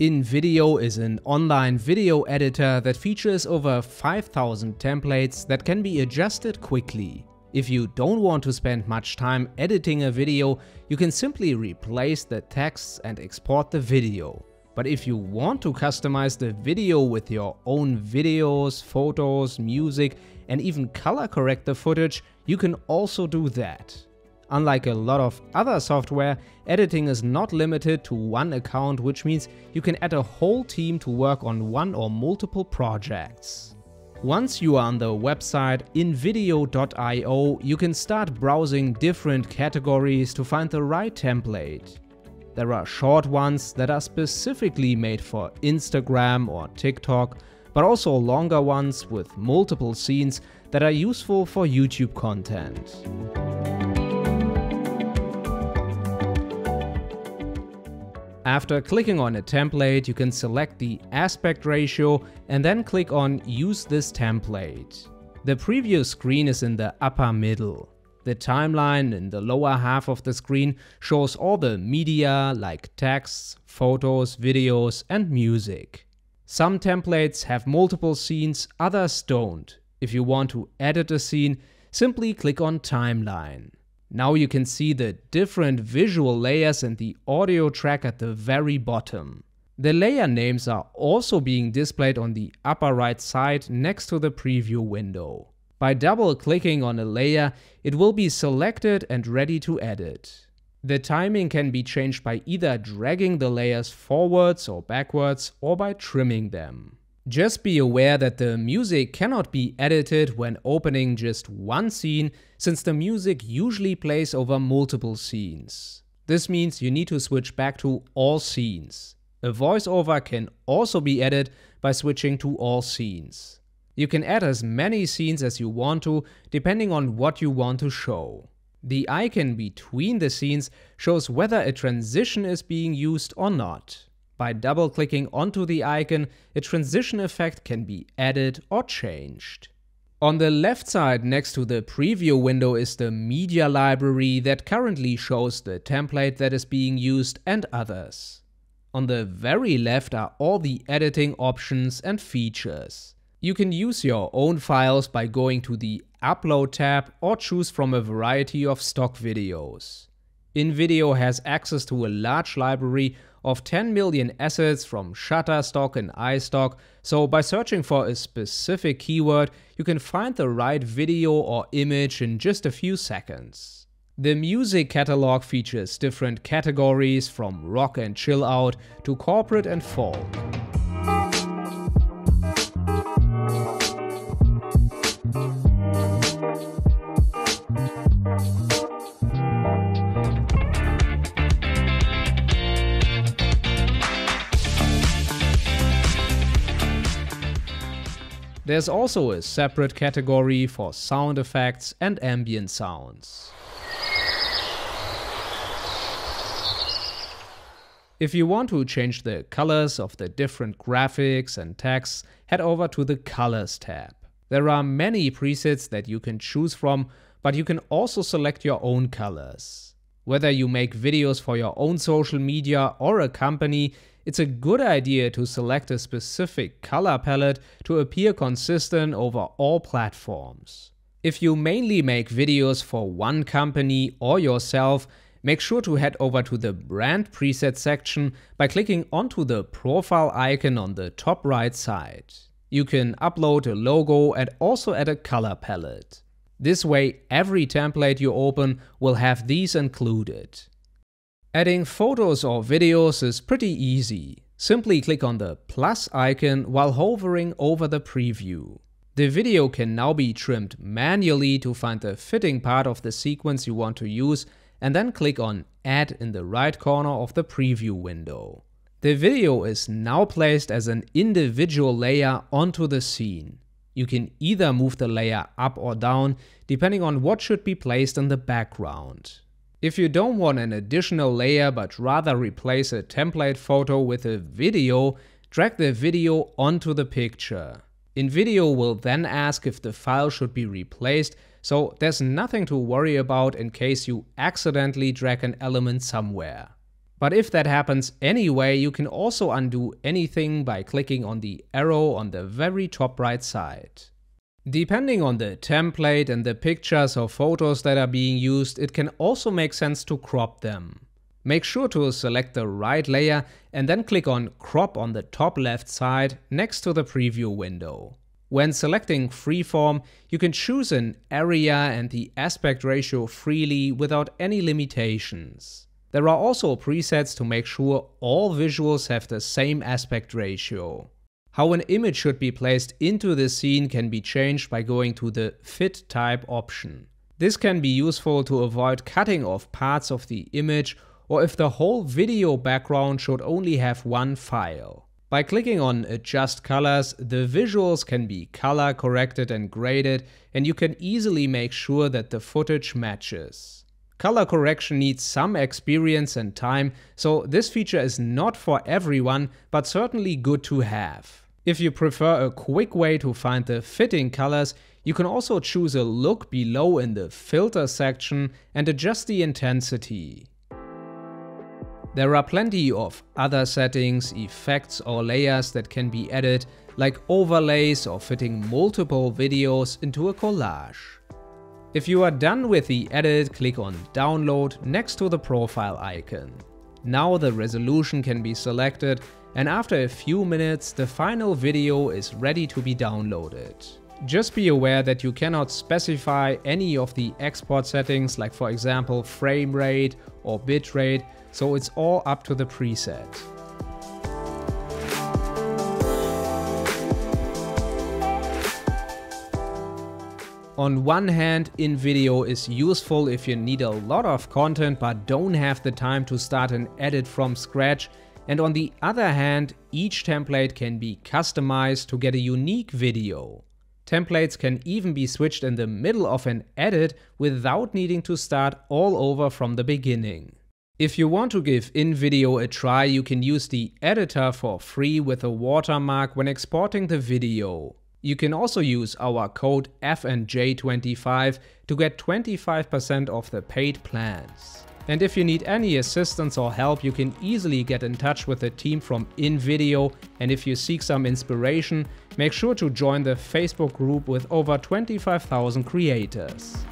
InVideo is an online video editor that features over 5000 templates that can be adjusted quickly. If you don't want to spend much time editing a video, you can simply replace the texts and export the video. But if you want to customize the video with your own videos, photos, music and even color correct the footage, you can also do that. Unlike a lot of other software, editing is not limited to one account, which means you can add a whole team to work on one or multiple projects. Once you are on the website invideo.io, you can start browsing different categories to find the right template. There are short ones that are specifically made for Instagram or TikTok, but also longer ones with multiple scenes that are useful for YouTube content. After clicking on a template, you can select the aspect ratio and then click on Use this template. The preview screen is in the upper middle. The timeline in the lower half of the screen shows all the media like texts, photos, videos and music. Some templates have multiple scenes, others don't. If you want to edit a scene, simply click on Timeline. Now you can see the different visual layers and the audio track at the very bottom. The layer names are also being displayed on the upper right side next to the preview window. By double clicking on a layer, it will be selected and ready to edit. The timing can be changed by either dragging the layers forwards or backwards or by trimming them. Just be aware that the music cannot be edited when opening just one scene, since the music usually plays over multiple scenes. This means you need to switch back to all scenes. A voiceover can also be added by switching to all scenes. You can add as many scenes as you want to, depending on what you want to show. The icon between the scenes shows whether a transition is being used or not. By double clicking onto the icon, a transition effect can be added or changed. On the left side next to the preview window is the media library that currently shows the template that is being used and others. On the very left are all the editing options and features. You can use your own files by going to the Upload tab or choose from a variety of stock videos. InVideo has access to a large library of 10 million assets from Shutterstock and iStock, so by searching for a specific keyword, you can find the right video or image in just a few seconds. The music catalog features different categories from rock and chill out to corporate and folk. There's also a separate category for sound effects and ambient sounds. If you want to change the colors of the different graphics and texts, head over to the Colors tab. There are many presets that you can choose from, but you can also select your own colors. Whether you make videos for your own social media or a company, it's a good idea to select a specific color palette to appear consistent over all platforms. If you mainly make videos for one company or yourself, make sure to head over to the brand preset section by clicking onto the profile icon on the top right side. You can upload a logo and also add a color palette. This way every template you open will have these included. Adding photos or videos is pretty easy. Simply click on the plus icon while hovering over the preview. The video can now be trimmed manually to find the fitting part of the sequence you want to use and then click on Add in the right corner of the preview window. The video is now placed as an individual layer onto the scene. You can either move the layer up or down depending on what should be placed in the background. If you don't want an additional layer but rather replace a template photo with a video, drag the video onto the picture. InVideo will then ask if the file should be replaced, so there's nothing to worry about in case you accidentally drag an element somewhere. But if that happens anyway, you can also undo anything by clicking on the arrow on the very top right side. Depending on the template and the pictures or photos that are being used, it can also make sense to crop them. Make sure to select the right layer and then click on crop on the top left side next to the preview window. When selecting freeform, you can choose an area and the aspect ratio freely without any limitations. There are also presets to make sure all visuals have the same aspect ratio. How an image should be placed into the scene can be changed by going to the Fit Type option. This can be useful to avoid cutting off parts of the image or if the whole video background should only have one file. By clicking on Adjust Colors, the visuals can be color corrected and graded, and you can easily make sure that the footage matches. Color correction needs some experience and time, so this feature is not for everyone, but certainly good to have. If you prefer a quick way to find the fitting colors, you can also choose a look below in the filter section and adjust the intensity. There are plenty of other settings, effects or layers that can be added, like overlays or fitting multiple videos into a collage. If you are done with the edit, click on download next to the profile icon. Now the resolution can be selected and after a few minutes the final video is ready to be downloaded. Just be aware that you cannot specify any of the export settings like for example frame rate or bitrate, so it's all up to the preset. On one hand, InVideo is useful if you need a lot of content but don't have the time to start an edit from scratch, and on the other hand, each template can be customized to get a unique video. Templates can even be switched in the middle of an edit without needing to start all over from the beginning. If you want to give InVideo a try, you can use the editor for free with a watermark when exporting the video. You can also use our code FNJ25 to get 25% off the paid plans. And if you need any assistance or help, you can easily get in touch with the team from InVideo. And if you seek some inspiration, make sure to join the Facebook group with over 25,000 creators.